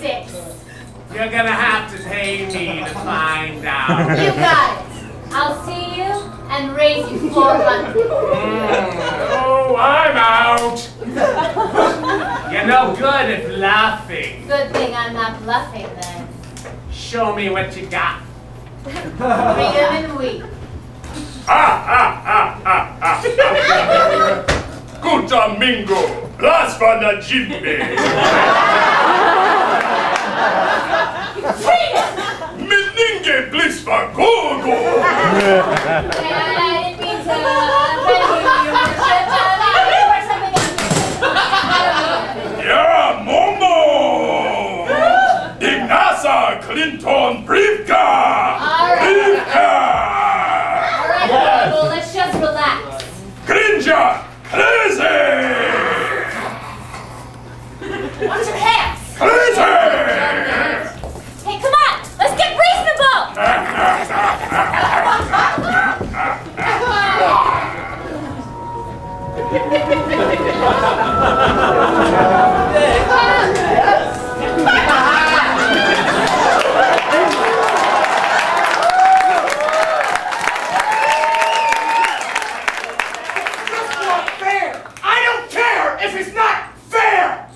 six. You're gonna have to pay me to find out. You got it. I'll see you and raise you 400. Mm, oh, I'm out. You're no good at laughing. Good thing I'm not bluffing then. Show me what you got. Real and weak. Ah, ah, ah, ah, ah. Good domingo. Las I didn't mean to offend you, your worship. Uh. Yeah, Momo. Ignasa Clinton Brivka. Brivka. It's not fair!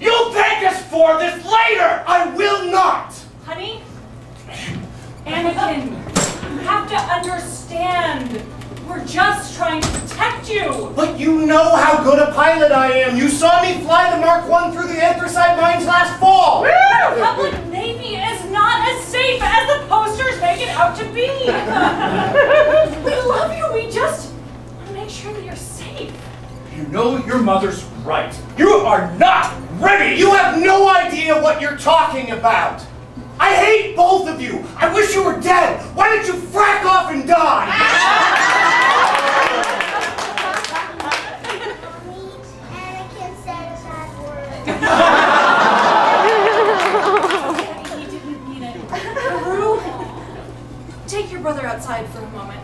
You'll thank us for this later! I will not! Honey? Anakin, you have to understand. We're just trying to protect you. But you know how good a pilot I am! You saw me fly the Mark 1 through the anthracite mines last fall! The public navy is not as safe as the posters make it out to be. we love you. We just want to make sure that you're safe. You know your mother's right. You are not ready! You have no idea what you're talking about! I hate both of you! I wish you were dead! Why don't you frack off and die? Anakin said a sad word. He didn't mean it. Haru, take your brother outside for a moment.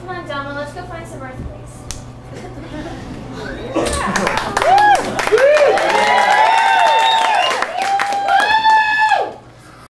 Come on, Dama, let's go find some earthquakes.